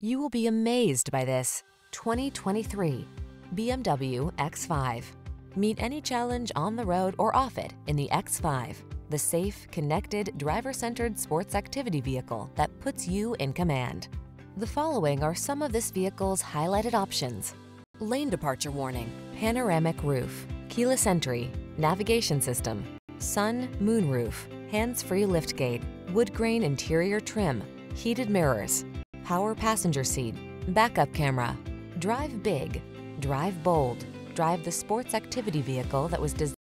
You will be amazed by this 2023 BMW X5. Meet any challenge on the road or off it in the X5, the safe, connected, driver-centered sports activity vehicle that puts you in command. The following are some of this vehicle's highlighted options. Lane departure warning, panoramic roof, keyless entry, navigation system, sun, moon roof, hands-free liftgate, wood grain interior trim, heated mirrors, power passenger seat, backup camera. Drive big, drive bold, drive the sports activity vehicle that was designed